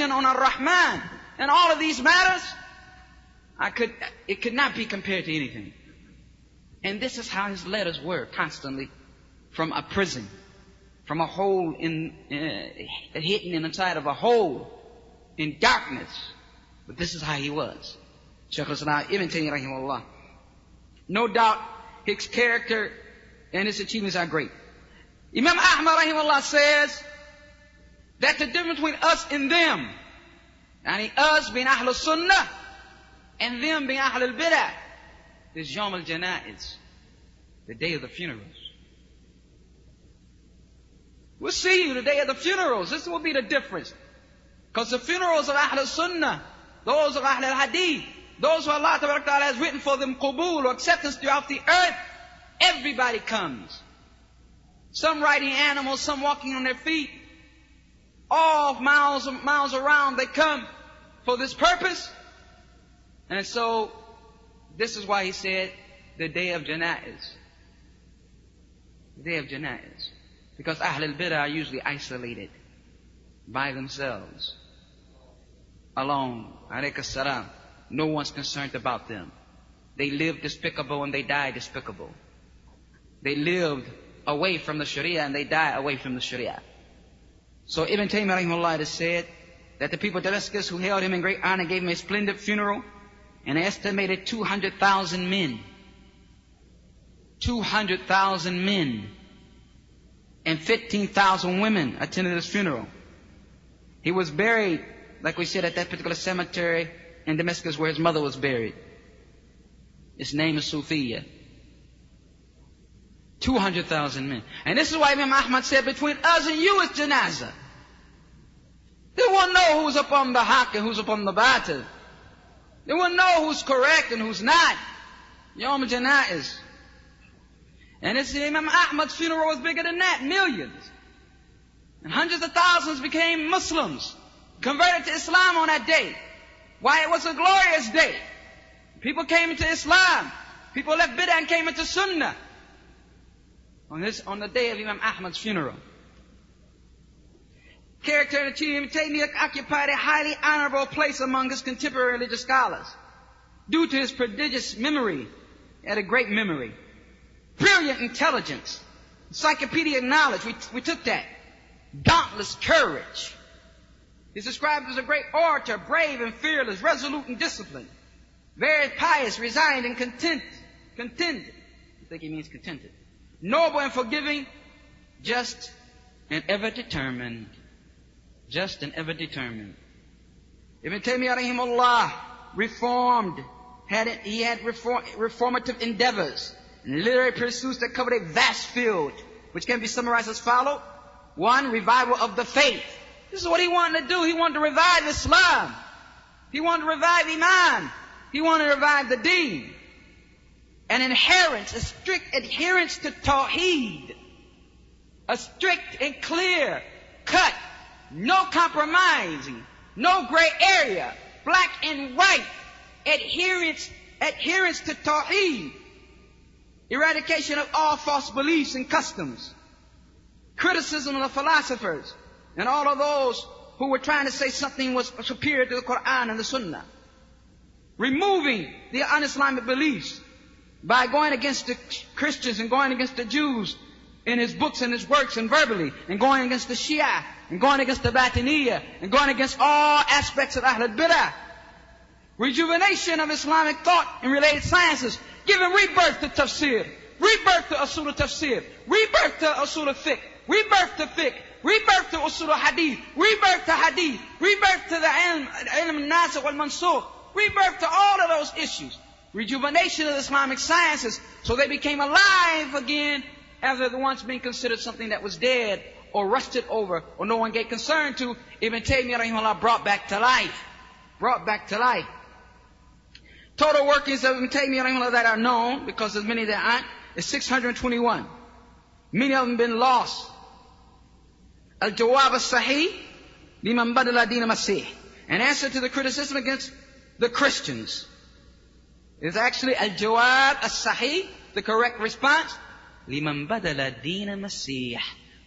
on Ar-Rahman and all of these matters, I could, it could not be compared to anything. And this is how his letters were constantly from a prison, from a hole in, uh, hidden inside of a hole in darkness. But this is how he was. Shaykh rahimahullah. No doubt his character and his achievements are great. Imam Ahmad rahimahullah says, that the difference between us and them, and us being Ahl Sunnah, and them being Ahl Bidah, This al Janaiz, the day of the funerals. We'll see you the day of the funerals. This will be the difference. Because the funerals of Ahl Sunnah, those of Ahl Hadith, those who Allah Ta'ala has written for them qubul or acceptance throughout the earth, everybody comes. Some riding animals, some walking on their feet, all miles and miles around, they come for this purpose. And so, this is why he said, the day of Janaiz. The day of Janaiz. Because Ahlul Bidah are usually isolated by themselves. Alone. Alayka salam. No one's concerned about them. They live despicable and they die despicable. They lived away from the Sharia and they die away from the Sharia. So Ibn Taymiyyah has said that the people of Damascus who held him in great honor gave him a splendid funeral and estimated 200,000 men. 200,000 men and 15,000 women attended his funeral. He was buried, like we said, at that particular cemetery in Damascus where his mother was buried. His name is Sufiya. 200,000 men. And this is why Imam Ahmad said, between us and you is janazah. They won't know who's upon the haq and who's upon the batil. They won't know who's correct and who's not. Yom Janaiz. And it's Imam Ahmad's funeral was bigger than that, millions. And hundreds of thousands became Muslims, converted to Islam on that day. Why, it was a glorious day. People came into Islam. People left Bid'ah and came into Sunnah on this, on the day of Imam Ahmad's funeral. Character and achievement, Taymiyyah occupied a highly honorable place among his contemporary religious scholars. Due to his prodigious memory, had a great memory. Brilliant intelligence, encyclopedic knowledge, we, we took that. Dauntless courage. He's described as a great orator, brave and fearless, resolute and disciplined. Very pious, resigned and content, contented. I think he means contented noble and forgiving, just and ever determined. Just and ever determined. Ibn Taymiyyah rahimahullah reformed, had it, he had reform, reformative endeavors and literary pursuits that covered a vast field, which can be summarized as follows. One, revival of the faith. This is what he wanted to do. He wanted to revive Islam. He wanted to revive Iman. He wanted to revive the deen an adherence, a strict adherence to Tawheed. A strict and clear cut, no compromising, no gray area, black and white, adherence, adherence to Tawheed. Eradication of all false beliefs and customs. Criticism of the philosophers and all of those who were trying to say something was superior to the Quran and the Sunnah. Removing the un-Islamic beliefs by going against the Christians and going against the Jews in his books and his works and verbally, and going against the Shia, and going against the Batiniya, and going against all aspects of Ahlul Bidah. Rejuvenation of Islamic thought and related sciences, giving rebirth to tafsir, rebirth to usul tafsir, rebirth to usul fiqh, rebirth to fiqh, rebirth to usul hadith, rebirth to hadith, rebirth to the ilm, ilm nasikh wal mansukh, rebirth to all of those issues rejuvenation of Islamic sciences so they became alive again after the once being considered something that was dead or rusted over or no one gave concern to. Ibn Taymiyyah rahimahullah brought back to life. Brought back to life. Total workings of Ibn Taymiyyah rahimahullah that are known, because there's many that aren't, is 621. Many of them been lost. Al-Jawab al-Sahih, liman badala masih. An answer to the criticism against the Christians. It's actually al-jawab as-sahih, the correct response. Masih.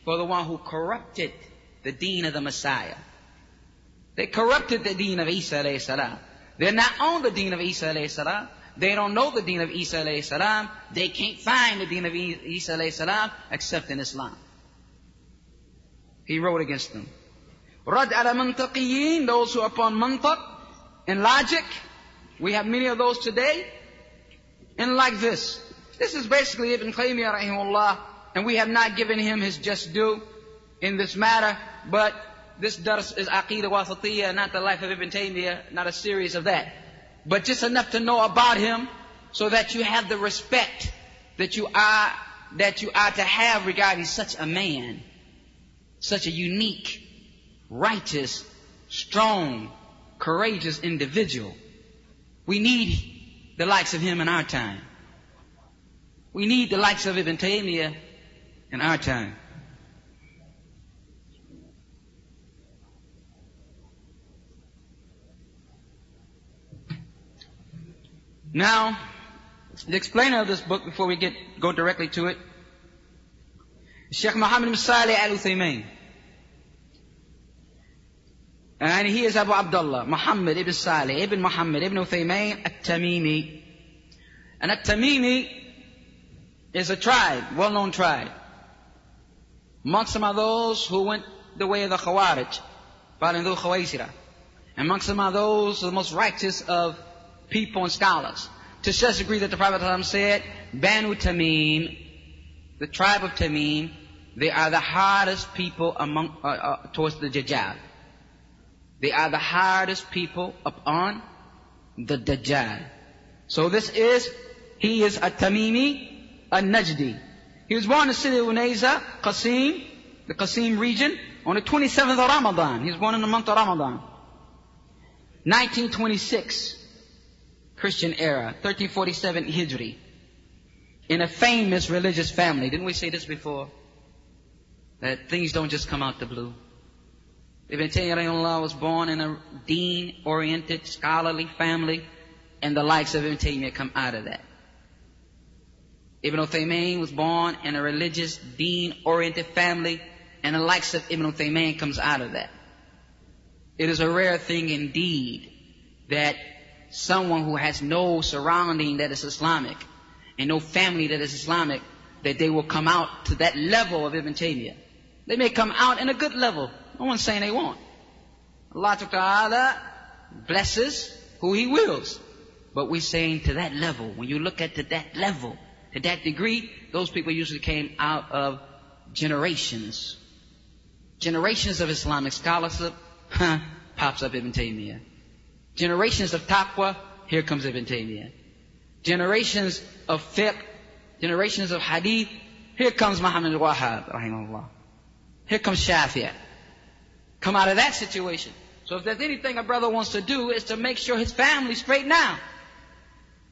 For the one who corrupted the deen of the Messiah. They corrupted the deen of Isa alayhi salam. They're not on the deen of Isa alayhi salam. They don't know the deen of Isa alayhi salam. They can't find the deen of Isa alayhi salam except in Islam. He wrote against them. Rad ala mantaqiyin, those who are upon mantaq and logic. We have many of those today. And like this. This is basically Ibn Taymiyyah rahimahullah, and we have not given him his just due in this matter, but this dars is Aqidah Wasatiyah, not the life of Ibn Taymiyyah, not a series of that. But just enough to know about him so that you have the respect that you are, that you are to have regarding such a man, such a unique, righteous, strong, courageous individual. We need the likes of him in our time. We need the likes of Ibn Taymiyyah in our time. Now, the explainer of this book, before we get go directly to it, Sheikh Muhammad bin Salih al Uthaymeen. And he is Abu Abdullah, Muhammad ibn Salih, ibn Muhammad ibn Uthaymeen at-Tamimi. And at-Tamimi is a tribe, well-known tribe. Amongst them are those who went the way of the Khawarij, the Khawaisira. Amongst them are those the most righteous of people and scholars. To such degree that the Prophet said, Banu Tamim, the tribe of Tamim, they are the hardest people among, uh, uh, towards the Dajjal. They are the hardest people upon the Dajjal. So this is, he is a Tamimi, He was born in the city of Unayza, Qasim, the Qasim region, on the 27th of Ramadan. He was born in the month of Ramadan. 1926, Christian era, 1347 Hijri, in a famous religious family. Didn't we say this before? That things don't just come out the blue. Ibn Taymiyyah was born in a deen oriented, scholarly family, and the likes of Ibn Taymiyyah come out of that. Ibn Uthaymeen was born in a religious, deen-oriented family, and the likes of Ibn Uthaymeen comes out of that. It is a rare thing indeed that someone who has no surrounding that is Islamic and no family that is Islamic, that they will come out to that level of Ibn Taymiyyah. They may come out in a good level. No one's saying they won't. Allah Ta'ala blesses who He wills. But we're saying to that level, when you look at to that level, to that degree, those people usually came out of generations. Generations of Islamic scholarship, huh, pops up Ibn Taymiyyah. Generations of taqwa, here comes Ibn Taymiyyah. Generations of fiqh, generations of hadith, here comes Muhammad al-Wahhab, rahimahullah. Here comes Shafi'ah. Come out of that situation. So if there's anything a brother wants to do is to make sure his family's straight now.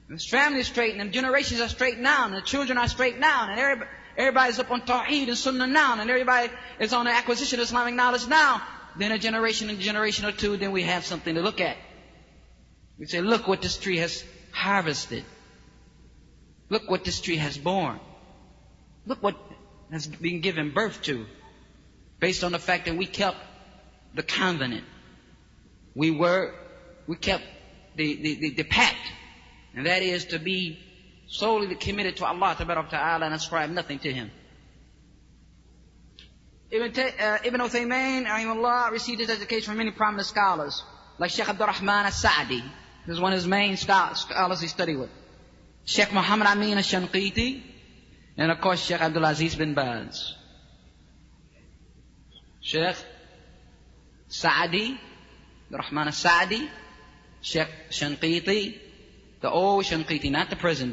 His family's straight and generations are straight now and the children are straight now and everybody, everybody's up on Tawheed and Sunnah now and everybody is on the acquisition of Islamic knowledge now. Then a generation and generation or two, then we have something to look at. We say, look what this tree has harvested. Look what this tree has borne. Look what has been given birth to. Based on the fact that we kept the covenant. We were, we kept the, the, the, the pact. And that is to be solely committed to Allah Ta'ala and ascribe nothing to Him. Ibn, uh, Ibn Uthaymeen, received his education from many prominent scholars, like Sheikh Abdul Rahman al-Sa'di, this is one of his main scholars he studied with. Sheikh Muhammad Amin al-Shanqiti, and of course Sheikh Abdul Aziz bin Baz. Sheikh Sa'di, Rahman al-Sa'di, Sheikh Shanqiti, the old Shanqiti, not the present.